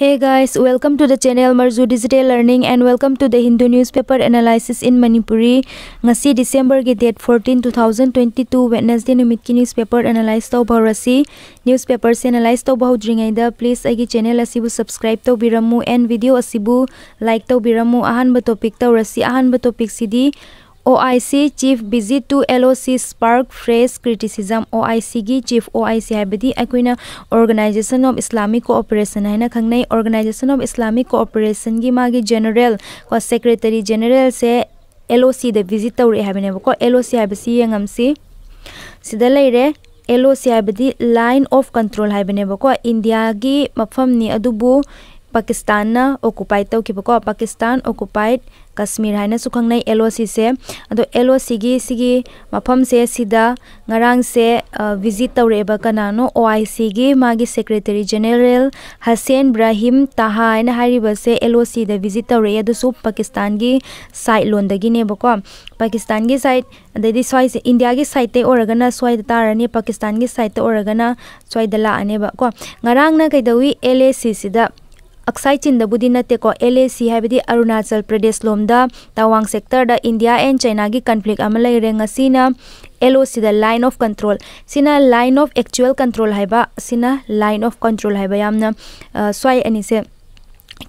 Hey guys, welcome to the channel Marzu Digital Learning and welcome to the Hindu newspaper analysis in Manipuri. Ngasi December ge date 14 2022 Wednesday numit ki newspaper analyze to bharasi newspaper se analyze to bahau dringai da. Please agi channel asibu subscribe to biramu and video asibu like to biramu. Ahan ba topic to rasi ahan ba topic sidi OIC chief visit to LOC spark fresh criticism OIC gi chief OIC habidi akoina organization of islamic cooperation haina khangnai organization of islamic cooperation gi magi general ko secretary general se LOC de visit tawre habine ko LOC habisi yangam si sida leire LOC habidi line of control habine ko india gi mafam ni adubu sida ngarang se visit tawre ba kanano OIC gi magi secretary general Hussein Ibrahim Taha haina hariba se LOC da visit tawre adu su Pakistan gi side lon da gi ne bako Pakistan gi side adadi swai se India gi side te oragana swai da tarani Pakistan gi side te oragana swai da la ane ba ko ngarang na kaidawi LAC sida Aksai चिंदबुदी नतेको LAC हैबदी Arunachal Pradesh लोमदा Tawang sector the India and China की conflict अमा लेरे ngasina LOC दा line of control सिना line of actual control है सिना line of control है स्वाई अनी से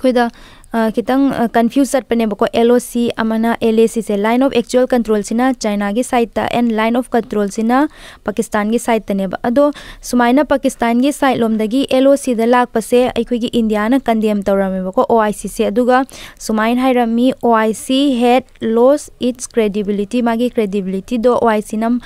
खोइदा खितंग कंफ्यूज चटपने बको एलओसी अमना एलएसी से लाइन ऑफ़ एक्चुअल कंट्रोल सिना चाइना की side and line of control सिना पाकिस्तान की साइड तने अदो सुमाइना पाकिस्तान की साइड लोमदगी एलओसी द लाक पसे अखोगी इंडिया ना कंडेम तौरमे बको ओआईसी से अदुगा सुमाइन हाइरमी OIC had lost its credibility मागी क्रेडिबिलिटी दो ओआईसी नम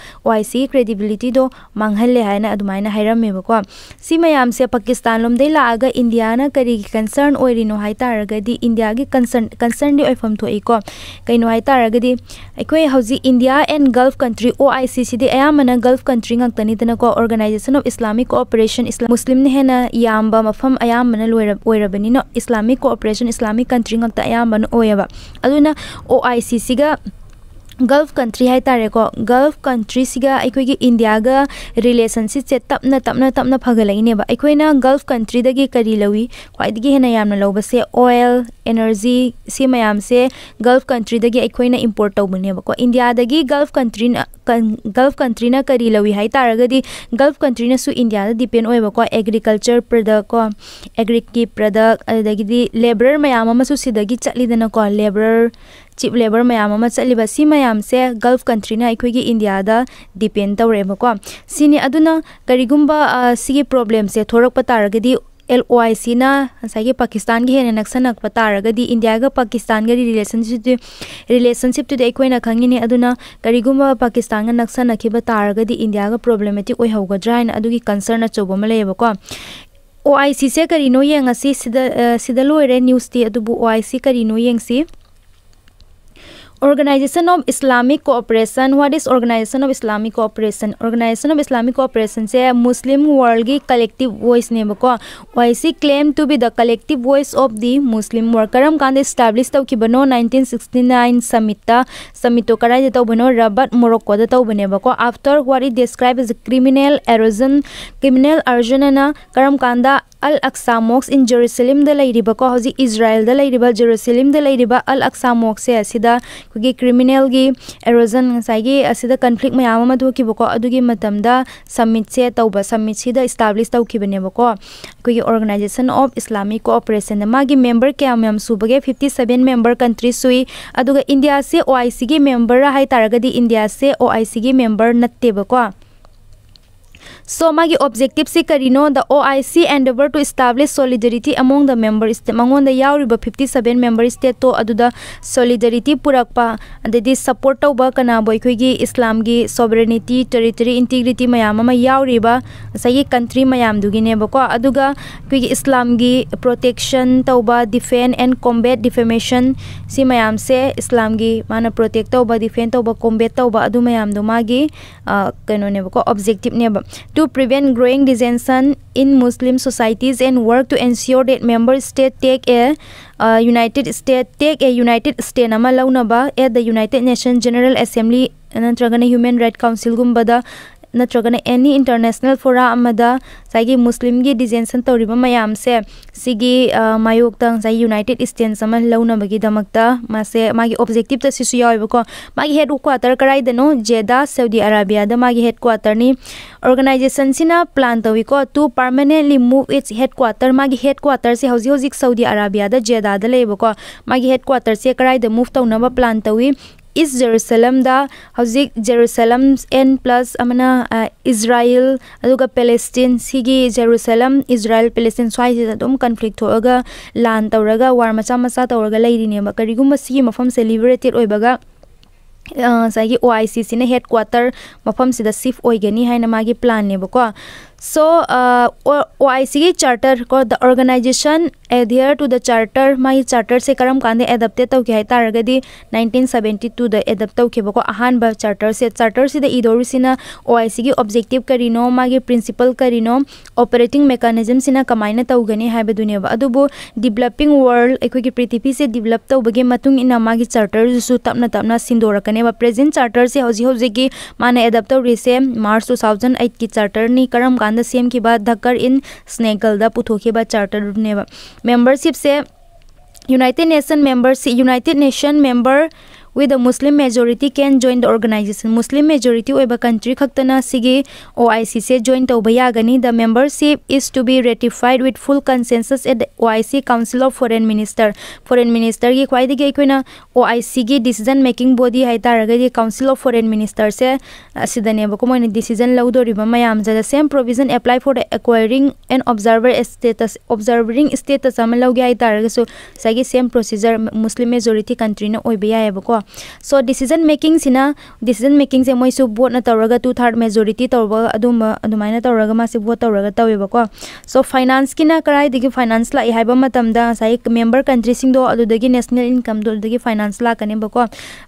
सी क्रेडिबिलिटी दो मांगहले हाइना अदुमाइना हाइरमे बको सी से पाकिस्तान लोमदे लागा इंडिया करी कंसर्न ओइरिनो हाइतारगदी इंडिया की कंसर्न कंसर्न थोको कहीं है India and Gulf country O I C C अयामना Gulf country ngaktanidana organisation of Islamic cooperation Muslim ने हेना याम मफम अयामना लोरबनी इस्लामिक कोऑपरेशन इस्लामिक कंट्री अयामना ओयबा O I C C Gulf country है तारे को गल्फ कंट्री सिगा अखोई इंडिया गा रिलेशनशिप तपना तपना तपना फगलैनेब अखोइना गल्फ कंट्री दगी करी लवी ख्वाइदगी हेना यामना लौबसे ऑयल एनर्जी से मैम से गल्फ कंट्री दगी अखोइना इंपोर्ट तौबनेब को इंडिया दगी गल्फ कंट्री गल्फ कंट्री ना करी लवी है तारगदी गल्फ कंट्री ना सु इंडिया डिपेंड होएब को एग्रीकल्चर प्रोडक्ट को एग्रिक की प्रोडक्ट अदगी लेबर मैम सिदगी चलीदना को लेबर चिप लेबर मैम सी मैम से गल्फ कंट्री ना अखोगी इंडिया दा डिपेंड तौरेबको सिनी अदुना करिगुम्बा सिगी प्रॉब्लम से तारगदी एल ओ आई सी ना पाकिस्तान की हेन नक्सनक तारगदी इंडिया का पाकिस्तान की रिलेशनशिप रिलेशनशिप खंगिने अदुना करिगुम्बा पाकिस्तान का नक्सनखिब तारगदी इंडिया का प्रॉब्लमेटिक अदुगी कंसर्न अचौब अमा लेबको ओ आई सी से करिनो येंगसी सिदा सिदा लोइरे news organisation of Islamic cooperation what is organisation of Islamic cooperation organisation of Islamic cooperation से मुस्लिम वर्ल्ड की कलेक्टिव वॉइस ने बको। Why claim to be the collective voice of the Muslim world करम कान establish तब की बनो nineteen sixty nine summit summit बनो Rabat Morocco तब बने बको। After what is describe is criminal arson criminal arson करम कान अल अक्सा मोक्स इन जेरोसलीम दीब को हजी इज्राइल दीब जेरोसलीम दीब अल अक्सा मोक्स क्रिमिनल एरोजन धोकी बको अदुगी मतमदा समिट से तौबा समिट सिदा एस्टैब्लिश तौकी बने बको कुगी ऑर्गेनाइजेशन ऑफ़ इस्लामिक कोऑपरेशन मागी मेंबर क्या मैम सुबगे 57 मेंबर कंट्री सुई अदुगा इंडिया से ओआईसी गी मेंबर हाई तारगदी इंडिया से ओआईसी गी मेंबर नत्ते बको State mangon da yauriba 57 member state to aduda solidarity purakpa adedi support tauba kana boy khoigi islam gi sovereignty territory integrity mayam ma yauriba sagi country mayam dugi ne bako aduga khoigi islam gi protection tauba defend and combat defamation si mayam se islam gi mana protect tauba defend tauba combat tauba adu mayam do magi kano ne bako objective ne ba to prevent growing dissension in Muslim societies and work to ensure that member states take a uh, United State take a United State. Nama at the United Nations General Assembly ꯅꯠꯇ꯭ꯔꯒꯅ human right ꯀꯥꯎꯟꯁꯤꯜꯒꯨꯝꯕꯗ नत्रगने any international fora अमदा मुस्लिम गी डिजेंसन तौरिबा मयाम से मायोक तंग United states अमा लौना मासे मागी ऑब्जेक्टिव त सिसु हेड क्वार्टर कराई दनो जेदा सऊदी अरेबिया द हेड क्वार्टर नि ऑर्गेनाइजेशन सिना plan तविको to permanently move its headquarter मागी हेड क्वार्टर से हौजी हौजी सऊदी अरेबिया द जेदा द मागी हेड क्वार्टर से कराई द मूव तौनबा प्लान तवी East Jerusalem da hauzik Jerusalem n plus amana uh, Israel aduga Palestine sigi Jerusalem Israel Palestine swai da dum conflict thoga lan tawraga war macha macha tawraga leiri ne ba kariguma sigi mafam se liberated oibaga साइगी O I C C head so I C charter को the organisation adhere to the charter my charter से करम कान एडप्टे तौ के है nineteen seventy two द adopt तौखेबको अहब चार्टर से चार्टर से इधर से ओ आई सी की करीनो मागे प्रिंसिपल करीनो ऑपरेटिंग मेकानिजम से कमायन तौगने हैब्दने डिवलपिंग वर्ल्ड अखो की पृथ्वी से डिवलप तौबे इन मागे चार्टर जो तप तप सिंधरकने प्रेजेंट चार्टर से होजी होजी की मान adopt March two thousand eight की चार्टर ने करम kan सेम की बात धक्कर इन स्नेगल पुथोखी चार्टर ने मेंबरशिप से United Nation member United Nation member with a Muslim majority can join the organization. Muslim majority oiba country khaktana sigi OIC se join tauba yagani. The membership is to be ratified with full consensus at the OIC Council of Foreign Minister. Foreign Minister gi khwaidi gi koina OIC gi decision making body hai taraga gi Council of Foreign Minister se asidane ba ko moine decision laudo riba mayam the same provision apply for the acquiring an observer status observing status amal laugi hai taraga so sagi same procedure Muslim majority country na oiba ya ba ko so decision making decision making से मैं वोटना तौर to third majority तौर अदुम तौर से vote तौर तौबको so finance की कराईदी फाइनेंस लाई है मेबर कंट्री अगर national income finance लाकनेबको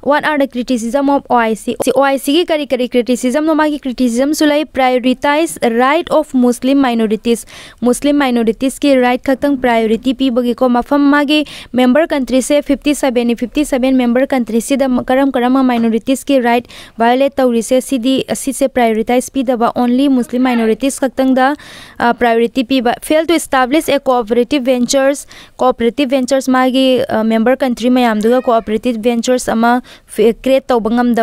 what are the criticism of O I C O I C की करी क्रिटिसिजम नोमा की क्रिटिसिजम सु prioritise right of Muslim minorities Muslim minorities की राइट खत प्रायोरिटी पीबगीको मफम मागी मेंबर कंट्री से fifty seven fifty seven member country करम माइनॉरिटीज के राइट वायलेट तौरीसे सिदी असिसे प्रायोरिटाइज पीदबा ओनली मुस्लिम माइनॉरिटीज खक्तंग दा प्रायोरिटी पीबा fail to establish a cooperative ventures cooperative ventures मागी मेंबर कंट्री दुगा कोऑपरेटिव वेंचर्स क्रिएट तौबा ngam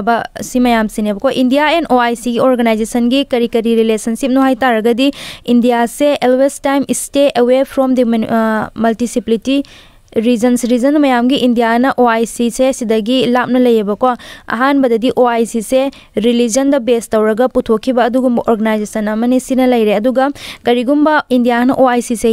si mayam sine ko india and oic organization gi kari kari relationship no hai taragadi india se always time stay away from the uh, multiplicity region region ma'am की India O I C से सिदगी लापना लेबको अहानबददी O I C से religion the base तौरगा पुथोखिबा अदुगुम ऑर्गेनाइजेशन अमने सिना लेरे अदुगा करिगुम्बा इंडिया ओ आई सी से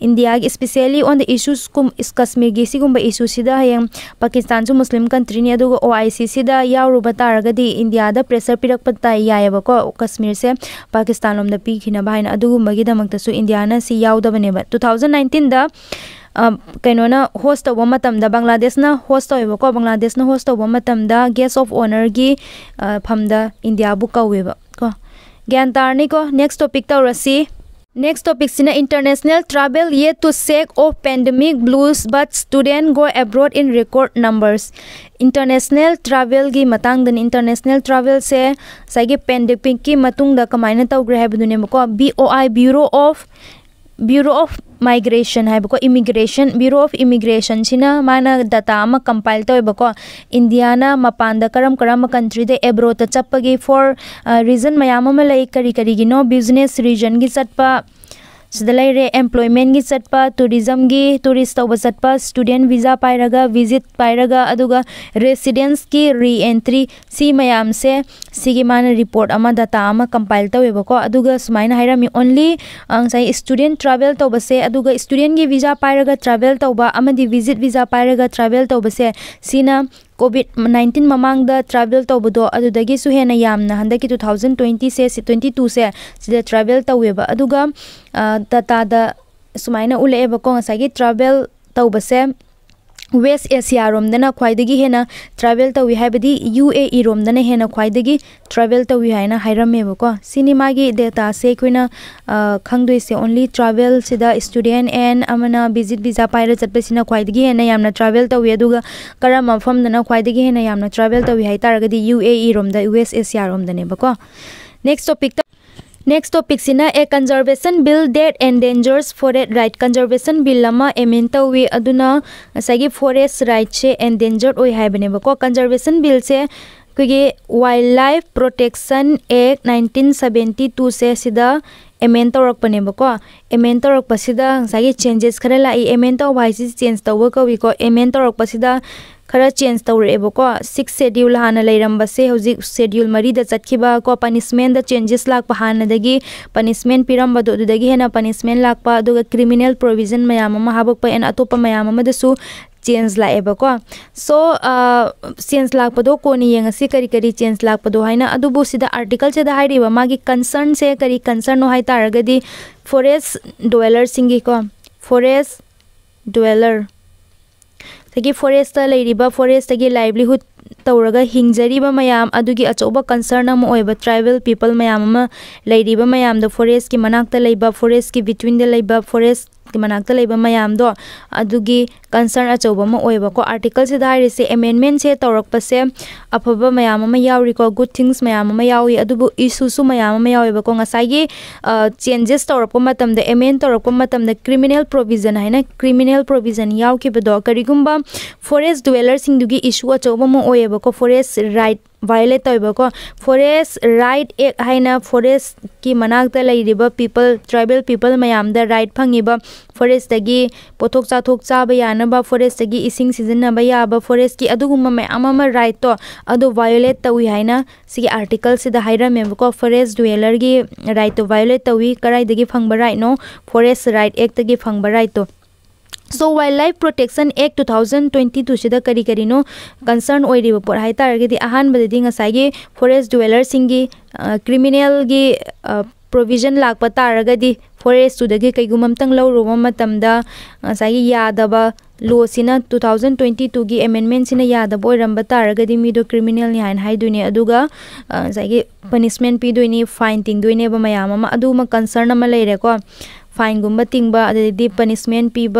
India specially on the issues कुम कश्मीर की सिगुम्बा इशू सिदा हयंग Pakistan Muslim country O I C तारगदी India द प्रेशर पिरक पता यायबको कश्मीर से पाकिस्तान लोम द पीखिना बाहिना अदुगुम्बगी दमकतसु इंडिया ना सी यावदबनेबा 2019 दा कहीं होस्ट तब बांग्लादेश होस्ट तौबको बांग्लादेश होस्ट तब गेस्ट ऑफ़ ऑनर की फम इंडिया बुक कौब को ज्ञान तारनी को नेक्स्ट टॉपिक सिना इंटरनेशनल ट्रैवल ये to sec of pandemic blues but student go abroad in record numbers international travel की मतंग इंटरनेशनल ट्रैवल से साइगे पेंडेमिक की मतुंग कमायना तौग्रे है B O I bureau of bureau of migration है बको इमिग्रेशन ब्यूरो ऑफ़ इमिग्रेशन सिना माना डाटा अमा कंपाइल तौबको इंडियाना मपान करम करम कंट्री दे एब्रो चप्पगी फॉर रीजन मयाम अमा लई करी करीगिनो बिज़नेस रीजन की चटपा टूरिज़्म की टूरिस्ट तब चटपा स्टूडेंट वीज़ा पाइरगा विज़िट पाइरगा अदुगा रेसिडेंस की री एंट्री सी मयाम से मान रिपोर्ट अमा डाटा कंपाइल अदुगा सुमाइना हाइरामी ओनली स्टूडेंट ट्रैवल तबसे अदुगा स्टूडेंट की वीज़ा पाइरगा ट्रैवल तबा विज़िट वीज़ा पाइरगा ट्रैवल तबसे सीना कोविड नाइन्टीन ꯃꯃꯥꯡꯗ ट्रैवल तबदो हेन ꯌꯥꯝꯅ ꯍꯟꯗꯛꯀꯤ टू थाउज ट्वेंटी से ट्वेंटी टू से ट्रैवल तवेब अदुगा टाटा सुमाइना उलेबको ट्रैवल वेस्ट एशिया रोमदना ख्वाइदगी हेना ट्रैवल तवी हाइबदी यूएई रोमदना हेना ख्वाइदगी ट्रैवल तवी हाइना हाइरमेबको सिनेमा की डेटा से से ओनली ट्रैवल सिदा स्टूडेंट एंड विज़िट वीज़ा पाइर चटपसिना ख्वाइदगी हेना ट्रैवल तवी अदुगा करम मफमदना ख्वाइदगी हेना ट्रैवल तवी हाइ तारगदी UAE रोमदा west topic next topic sina a conservation bill that endangers forest right conservation bill lama emin tawi aduna sagi forest right che endangered oi haibane ko conservation bill se kugi wildlife protection act 1972 se sida amend तौरपनेबको amend तौरपसीदा changes खरा लाई amen तौ भाई change तौब कविको amen तौरपसीदा खर change तौरेबको six schedule हाँ लेरंबसे हजिक schedule मरीद चतखिबा को पनिशमेंट द चेंजेस लाप हानदगी पनीसमें पिरंबदो हेना पनिशमेंट लाकपा दुगा प्रोविज़न अमा हाबकपा एन अतोपा अमदसु चेंज लाएबको सो चेंज लापदो कोनी यंगसी करी करी चेंज लापदो हाइना अदुबु सिदा आर्टिकल से हाइरिबा मागी कंसर्न से करी कंसर्न नो हाइ तारगदी फॉरेस्ट डवेलर सिंगी को forest dweller forest forest livelihood हिंजरीबा अदुगी अचौबा कंसर्न ट्राइबल पीपल मयाम द फॉरेस्ट की मनाक्ता लेबा फॉरेस्ट की बिटवीन फॉरेस्ट मनाक्ता लेबा मयाम दो अदुगी कंसर्न अचौब को आर्टिकल से हाइसे एमेंडमेंट से तौरपसे अफब मैम याको गुड थिंग्स मैम इशूसु मैम यावेको चेंजेस तौरप एमेंड तौरप क्रिमिनल प्रोविज़न है क्रिमिनल प्रोविज़न याद करीगुब फॉरेस्ट डुवेलर इशू अचौब फॉरेस्ट राइट वायलेट तौबको फॉरेस्ट राइट एक है फॉरेस्ट की मनाक पीपल ट्राइबल पीपल मैम राइट फंगीब फॉरेस्ट पोथोक चाथोक चाब यानब फॉरेस्ट इसिंग सिजनब याब फॉरेस्ट की अदुगुम मैम राइट तो अदु वायोलेट तौई है सी आर्टिकल से हाइरमेबको फॉरेस्ट डुएलर की राइट तो वायोलेट तौई कड़ाई फंग right no forest right act फंग right तो so wildlife protection act two thousand twenty से करी करीनो कंसर्न होब पोट है तारगे अहमदी फॉरेस्ट डुवेलर क्रिमिनल की प्रोविज़न लाप तारगदी फॉरेस्ट तुदगी कईगुमतंग यादब लो सिना टू थाउज़ेंड ट्वेंटी टू की एमेंडमेंट सिना यादब ओरब तारगदी मीदो क्रिमिनल नि हाइन हाइदुने अदुगा पनिशमेंट पीदोइनी फाइन मयाम अदुमा कंसर्न लेरेको फाइनगुम तिंग पनिशमेंट पीब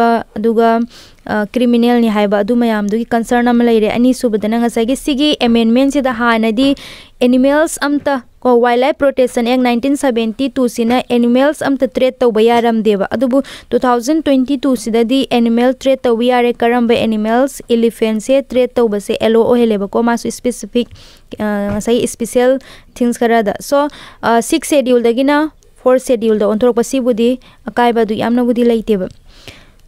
क्रिमिनल अदु दुगी कंसर्न लेरे अनि सुबदना ngसागी सिगी अमेंडमेंट से हानदी एनिमल्स अमता को वाइल्ड लाइफ प्रोटेक्शन एक्ट 1972 सिना एनिमल्स अमता ट्रेड तौब यारम देबा अदुबु 2022 सिददी एनिमल ट्रेड तौब यारे करम एनिमल्स एलिफेंट से ट्रेड तौब से एलो ओहेलेबा को मासु स्पेसिफिक स्पेशल थिंग्स करा so six schedule four schedule ओंथोरपसीबुदी अकायबदु यामनबुदी लेतेब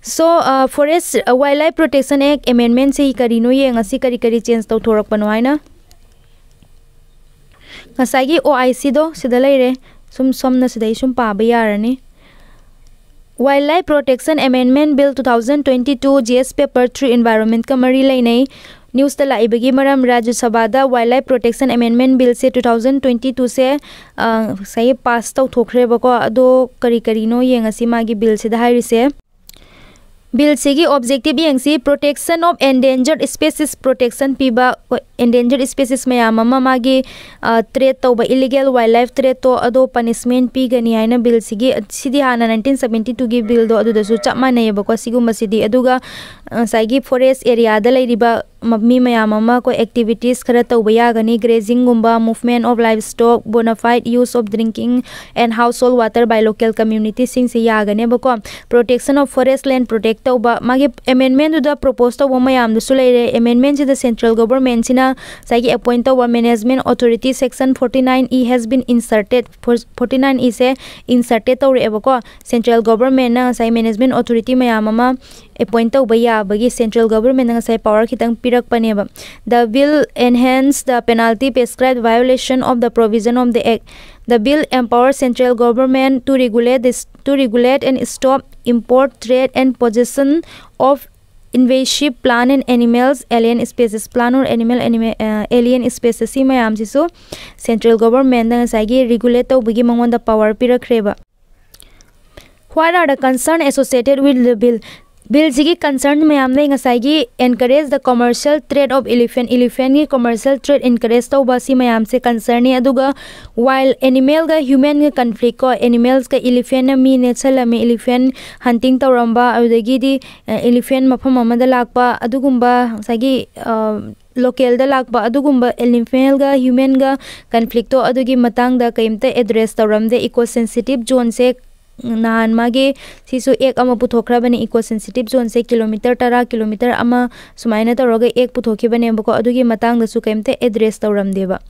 so forest wildlife protection act amendment से करीनो ये ngasi करी चेंज ngसागी OIC दो सिदा लेरे सुम सिदा सुम पाबा यारनी wildlife protection amendment bill 2022 GS paper 3 environment का मरी लेने न्यूज़ लाइबगी मरम Rajya Sabha wildlife protection amendment bill से 2022 से सही पास तौथोख्रेबको अदो करी करीनो येंगसी मागी बिल से हाइरिसे बिल से objective यंगसी protection of endangered species protection पीबा एंडेंजर्ड स्पेसीज मैम मागी ट्रेड तब इलीगल वाइल्ड लाइफ ट्रेड तो। अदो पनिशमेंट पीगनी है बिल से हाँ नाइनटीन सेवेंटी टू की बिल चप मानेबको फॉरेस्ट एरिया मी मैम को एक्टिविटीज़ खर तब grazing movement of livestock bonafide use of drinking and household water by local community से यागनेबको protection of forest land protect तब मागे एमेंडमेंट प्रपोज तब मैम एमेंडमेंट से सेंट्रल गवर्नमेंट से अपॉइंट तब management authority section forty nine E has been inserted forty nine E से inserted तौरेबको सेंट्रल गवर्नमेंट मैनेजमेंट अथॉरिटी मैम yabagi central government nga sai power khitang pirak रखपनी अब the bill enhance the penalty prescribe violation of the provision of the act the bill empower central government to regulate this to regulate and stop import trade and position of invasive plant and animals alien species plant और animal alien species मैम central गवर्नमेंटी regulate तबी मंगन power पीरख्रेब What are the concerns associated with the bill? Bill से concern मैम ने encourage the commercial trade of elephant elephant की कमर्शियल ट्रेड एनकरेज तब मैम से कंसर्न है। वाइल एनिमेल का ह्यूमन का कन्फ्लिक्ट को एनिमेल्स का इलिफेंट मी ने चलमे इलिफेंट हंटिंग तौरब elephant मफम लाप local da lakpa adugumba elephant ga human ga conflict to adugi matang da नहान मागे सिसु एक अमा पुथोख्राबने इको सेंसिटिव जोन से किलोमीटर तरा किलोमीटर अमा सुमायने तरोगे एक पुथोखिबने बको अदुगी मतांग दसु कैमते एड्रेस तवरम देबा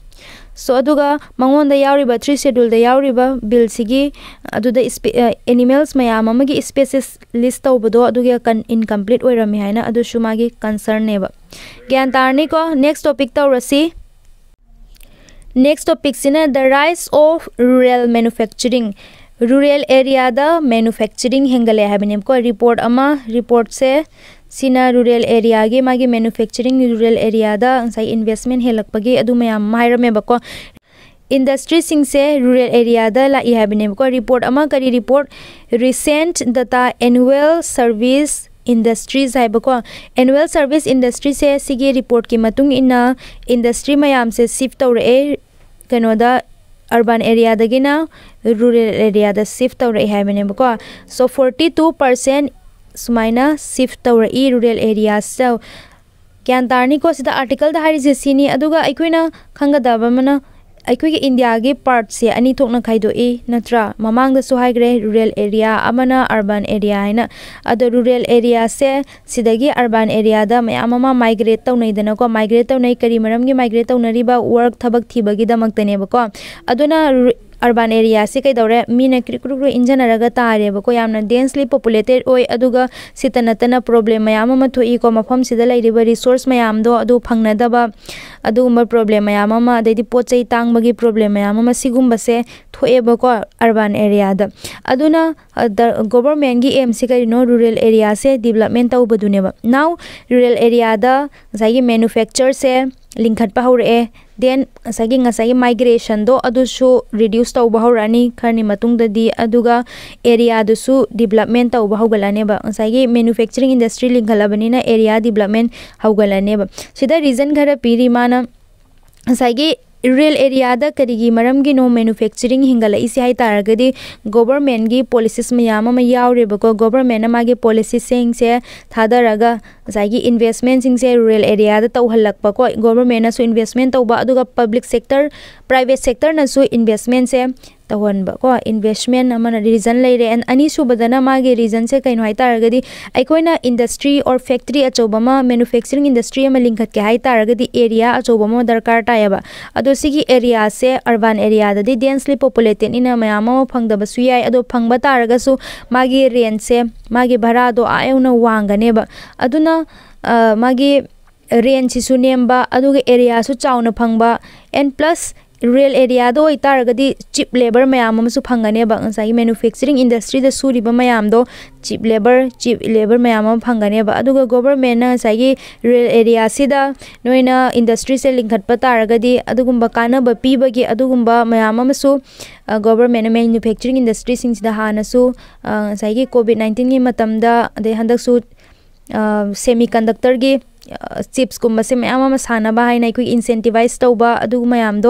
सो अदुगा मंगोन द यावरिबा थ्री शेड्यूल द यावरिबा बिल सिगी अदु द एनिमल्स मया ममगी स्पीसीस लिस्ट तवबदो अदुगे कन इनकम्प्लीट ओइरमि हाइना अदु सुमागी कंसर्न नेबा ज्ञान तारनी को नेक्स्ट टॉपिक तवरसी next topic cine the rise of rural manufacturing rural area manufacturing हेंगल को रिपोर्ट अमा रिपोर्ट से सिना रूरल एरिया के मागे मेनुफेक्चरिंग रूरल एरिया इन्वेस्टमेंट हेल्पगे मैं हाईमेबको इंडस्ट्री सिंग से रूरल एरिया लाई हैबनेको रिपोर्ट अमा करी रिपोर्ट रिसेंट दता एनुअल सर्विस इंडस्ट्रीज़ हैबको एनुअल सर्विस इंडस्ट्री से रिपोर्ट की मतंग इन इंडस्ट्री मैम से शिफ्ट तौर कनोदा e area da shift tawre hai mane bako so 42% सुमाइना शिफ्ट तौरई रूरल एरिया से क्या तारनी को सिदा आर्टिकल दा हारि जेसीनी अदुगा अखोइना खंगदबा मना ꯏꯟꯗꯤꯌꯥꯒꯤ ꯄꯥꯔꯠꯁꯦ ꯑꯅꯤ ꯊꯣꯛꯅ ꯈꯥꯏꯗꯣꯛꯏ अनि ꯃꯃꯥꯡꯗꯁꯨ ꯍꯥꯏꯈ꯭ꯔꯦ ꯔꯨꯔꯦꯜ ꯑꯦꯔꯤꯌꯥ ꯑꯃꯅ ꯑꯔꯕꯥꯟ ꯑꯦꯔꯤꯌꯥ ꯍꯥꯏꯅ एरिया ꯔꯨꯔꯦꯜ ꯑꯦꯔꯤꯌꯥꯁꯦ ꯁꯤꯗꯒꯤ ꯑꯔꯕꯥꯟ ꯑꯦꯔꯤꯌꯥꯗ ꯃꯌꯥꯝ ꯑꯃ ꯃꯥꯏꯒ꯭ꯔꯦꯠ ꯇꯧꯅꯩꯗꯅꯀꯣ ꯃꯥꯏꯒ꯭ꯔꯦꯠ ꯇꯧꯅꯩ ꯀꯔꯤ ꯃꯔꯝꯒꯤ ꯃꯥꯏꯒ꯭ꯔꯦꯠ माइग्रेट तौनै ꯊꯕꯛ ꯊꯤꯕꯒꯤꯗꯃꯛꯇꯅꯦꯕꯀꯣ माइग्रेट गे अर्बन एरिया से कईदौरे मीना क्रिक्रुक्रु इंजनरगा तारेबको यामना डेंसली पॉपुलेटेड ओय अदुगा सितनतना प्रॉब्लम मयाम अमा थोई को मफम सिदा लैरिबा रिसोर्स मयाम दो अदु फंगनदबा अदुगुम्बा प्रॉब्लम मयाम अमा अदैदि पोचै तांगबगी प्रॉब्लम मयाम अमा सिगुम्बसे थोएबको अर्बन एरिया द अदुना गवर्नमेंट की एम से करिनो रूरल एरिया से डेवलपमेंट तौबदुनेबा नाउ रूरल एरिया द जाई मैन्युफैक्चर से लिंखटपा हौरए then aduga area dusu development tawba hogalane ba ngsaigi manufacturing industry linghalabani na area development hogalane ba sida reason khara piri mana ngsaigi rural rail area करीगी की no manufacturing हिंगल है तारगदी government की पॉलिसीस मयाम मयाउरेबको गवर्नमेंट ना मागे पॉलिसी सेंग से थादरगा जायगी से रेल एरिया त तौहलकपको गवर्नमेंट नसु public sector private sector नसु investment rural area da tawhalak pa ko government na su investment tawba aduga public sector private sector na su investment se तवन को इन्वेस्टमेंट रीजन लेरे एंड अनीसुबदना मागे reason से कहीं हाई तारगदी इंडस्ट्री और फैक्ट्री अचौब मैनुफैक्चरिंग इंडस्ट्री लिंखत के तारगदी एरिया अचौब दरकार तायब अदो एरिया से अर्बन एरिया ददी डेंसली पॉपुलेटेड इन मैम फंगदबसु याय अदो फंगब तारगसु मागे रेंट से मागे भाड़ा दो आयौना मागे रेंट सिसु नेमबा एरिया सु चाउना एंड प्लस रियल एरिया तरगद चीप लेबर मैम फंगनेब मेनुफेक्चरिंग इंडस्ट्री सूरीब मैमद चिप लेबर चीप लेबर मैम फंगनेब गोवर्मेंट रियल एरिया नोना इंडस्ट्री से लिंखप तारगम कानब पीबगे अगुब मैम गोवर्मेंट मेनुफेक्चरिंग इंडस्ट्री सिंह हानसूसाई कोविड नाइन्टीन हद सेमी कंडक्टर की चिप्स कुछ से मैम सानब है इनसेटिवाइज तब अगु मैमद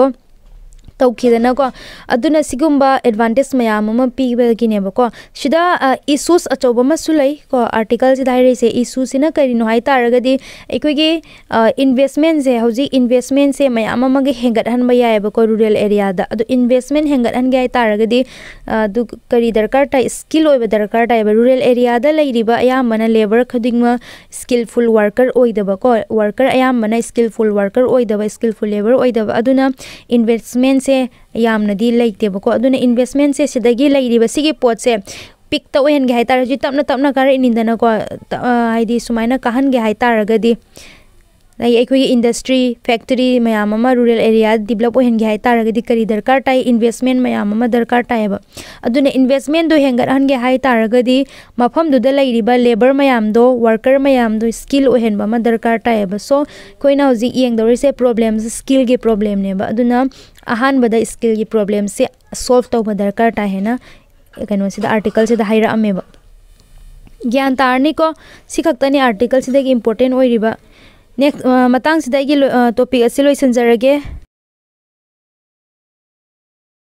तौखीदनको अदुना सिगुम्बा एडवांटेज मयाम अमा पीबगिनेबको सिदा इशूस अचौब मसु लै को आर्टिकल से दाइरे से इशू सिना करिनो हाइ तारगदी एकोगे इन्वेस्टमेंट से हौजी इन्वेस्टमेंट से मयाम अमगे हेंगत हन यायबको रूरल एरिया दा अदु इन्वेस्टमेंट हेंगत हन गाय तारगदी अदु करी दरकार ता स्किल ओइब दरकार ता रूरल एरिया दा लैरिबा अयामना लेबर खदिंगमा स्किलफुल वर्कर ओइदबको वर्कर अयामना स्किलफुल वर्कर ओइदबा स्किलफुल लेबर ओइदबा अदुना इन्वेस्टमेंट से यामनदी लेतेबको अदुना इन्वेस्टमेंट से सिदगी लेरिबा सिगी पोट से पिक तो हेन गे हाइतार जी तपना तपना अखोई इंडस्ट्री फैक्ट्री मैम रूरल एरिया डेवलप हाइतारगदी करी दरकार ताई इन्वेस्टमेंट मैम दरकार ताएब अदुना इन्वेस्टमेंट दो हेंगरहनगे हाइतारगदी मफमदुदा लेबर मैम वर्कर मैम स्किल दरकार ताएब सो कोइना हौजी येंगदोरिसे प्रॉब्लम स्किल के प्रॉब्लम अदुना अहानबदा स्किल की प्रॉब्लम से सोल्व तब दरकार ताहेना कनो आर्टिकल से हाइरअमेब ज्ञान तारनी को सिखक्तनी आर्टिकल से इम्पोर्टेंट ओइरिबा नेक्स्ट मतंग टॉपिक असे लोइसनजरगे